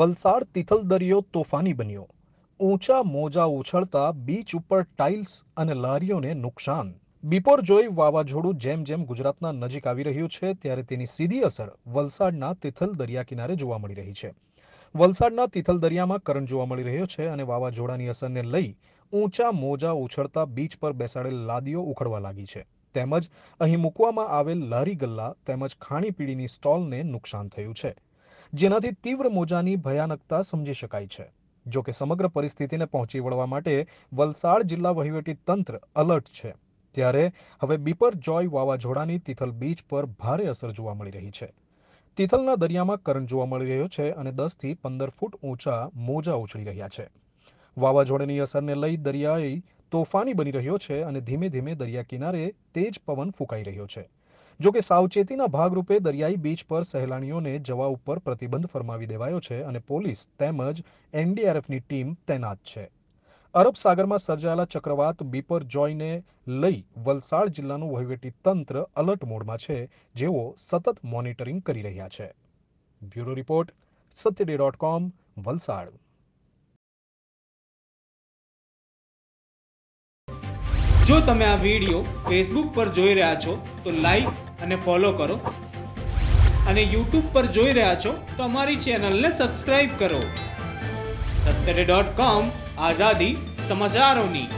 વલસાડ તિથલ દરિયો તોફાની બન્યો. ઊંચા મોજા ઉછળતા બીચ ઉપર ટાઇલ્સ અને લારીઓને નુકસાન. બિપોરજોય વાવાઝોડું જેમ જેમ ગુજરાતના નજીક આવી રહ્યું છે, ત્યારે તેની સીધી અસર વલસાડના તિથલ દરિયા કિનારે જોવા મળી રહી છે. વલસાડના તિથલ દરિયામાં કરંટ જોવા મળી રહ્યો છે અને વાવાઝોડાની અસરને લઈ ઊંચા મોજા ઉછળતા બીચ પર બેસાડેલ લાદીઓ ઉખડવા લાગી છે. તેમજ અહીં મૂકવામાં આવેલ લારી ગલ્લા તેમજ ખાણીપીણીની સ્ટોલને નુકસાન થયું છે. જેનાથી તીવ્ર મોજાની ભયાનકતા સમજી શકાય છે. જો કે સમગ્ર પરિસ્થિતિને પહોંચી વળવા માટે વલસાડ જિલ્લા વહીવટી તંત્ર અલર્ટ છે. ત્યારે હવે બીપર જોય વાવાઝોડાની તિથલ બીચ પર ભારે અસર જોવા મળી રહી છે. તિથલના દરિયામાં કરંટ જોવા મળી રહ્યો છે અને દસથી પંદર ફૂટ ઊંચા મોજા ઉછળી રહ્યા છે. વાવાઝોડાની અસરને લઈ દરિયાઈ તોફાની બની રહ્યો છે અને ધીમે ધીમે દરિયા કિનારે તેજ પવન ફૂંકાઈ રહ્યો છે. જો કે સાવચેતીના ભાગરૂપે દરિયાઈ બીચ પર સહેલાણીઓને જવા ઉપર પ્રતિબંધ ફરમાવી દેવાયો છે અને પોલીસ તેમજ એનડીઆરએફની ટીમ તૈનાત છે. અરબ સાગરમાં સર્જાયેલા ચક્રવાત બીપર જોયને લઈ વલસાડ જિલ્લાનું વહીવટી તંત્ર અલર્ટ મોડમાં છે. જેઓ સતત મોનિટરિંગ કરી રહ્યા છે. Bureau report, સત્યડે dot com, Valsad. જો તમે આ વીડિયો ફેસબુક પર જોઈ રહ્યા છો, તો લાઈક અને ફોલો કરો. અને યુટ્યુબ પર જોઈ રહ્યા છો, તો અમારી ચેનલને સબસ્ક્રાઈબ કરો. સત્તરે ડોટ કોમ આઝાદી સમાચારોની.